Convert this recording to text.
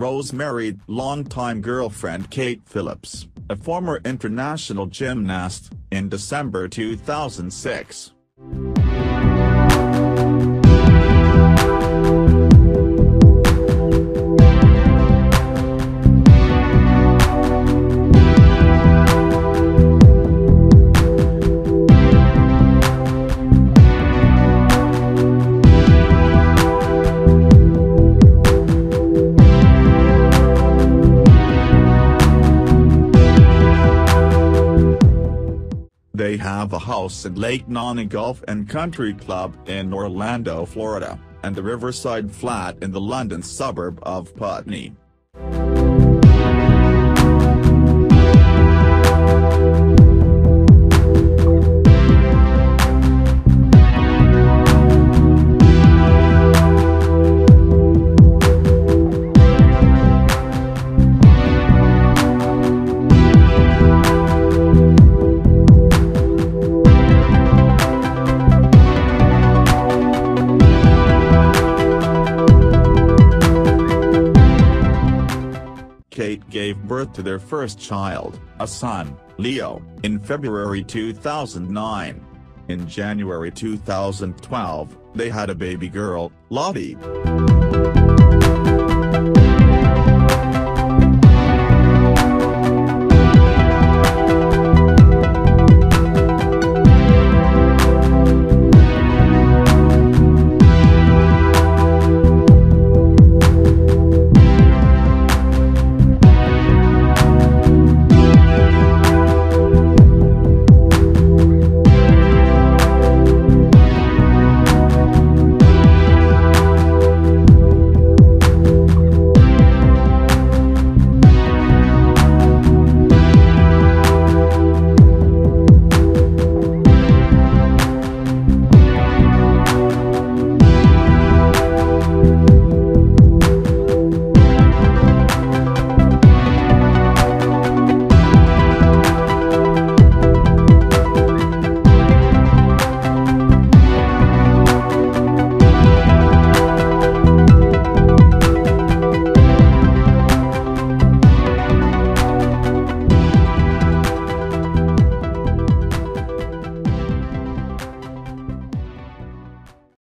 Rose married longtime girlfriend Kate Phillips, a former international gymnast, in December 2006. They have a house at Lake Nona Golf and Country Club in Orlando, Florida, and the Riverside flat in the London suburb of Putney. Gave birth to their first child, a son, Leo, in February 2009. In January 2012, they had a baby girl, Lottie.